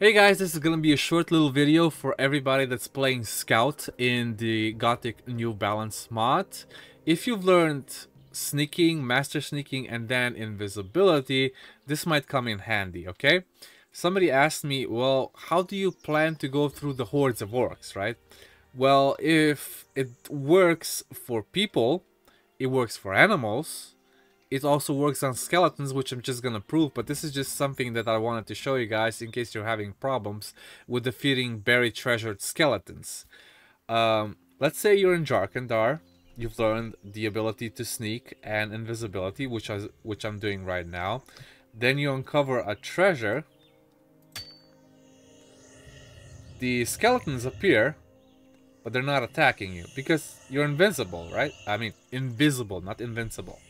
Hey guys, this is gonna be a short little video for everybody that's playing Scout in the Gothic New Balance mod. If you've learned sneaking, master sneaking, and then invisibility, this might come in handy, okay? Somebody asked me, well, how do you plan to go through the hordes of orcs, right? Well, if it works for people, it works for animals, it also works on skeletons, which I'm just gonna prove, but this is just something that I wanted to show you guys in case you're having problems with defeating buried treasured skeletons. Um, let's say you're in Jharkendar, you've learned the ability to sneak and invisibility, which, I, which I'm doing right now. Then you uncover a treasure. The skeletons appear, but they're not attacking you because you're invincible, right? I mean, invisible, not invincible.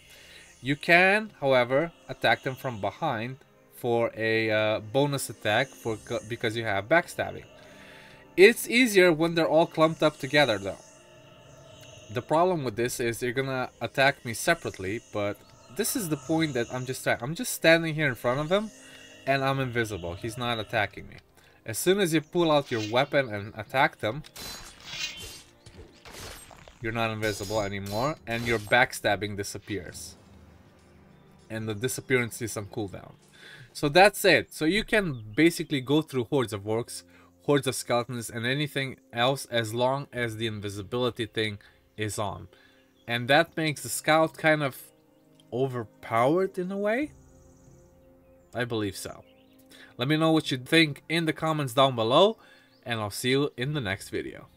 You can, however, attack them from behind for a uh, bonus attack for because you have backstabbing. It's easier when they're all clumped up together though. The problem with this is you're gonna attack me separately, but this is the point that I'm just I'm just standing here in front of him and I'm invisible. He's not attacking me. As soon as you pull out your weapon and attack them, you're not invisible anymore and your backstabbing disappears and the disappearance is on cooldown. So that's it. So you can basically go through hordes of orcs, hordes of skeletons, and anything else as long as the invisibility thing is on. And that makes the scout kind of overpowered in a way? I believe so. Let me know what you think in the comments down below, and I'll see you in the next video.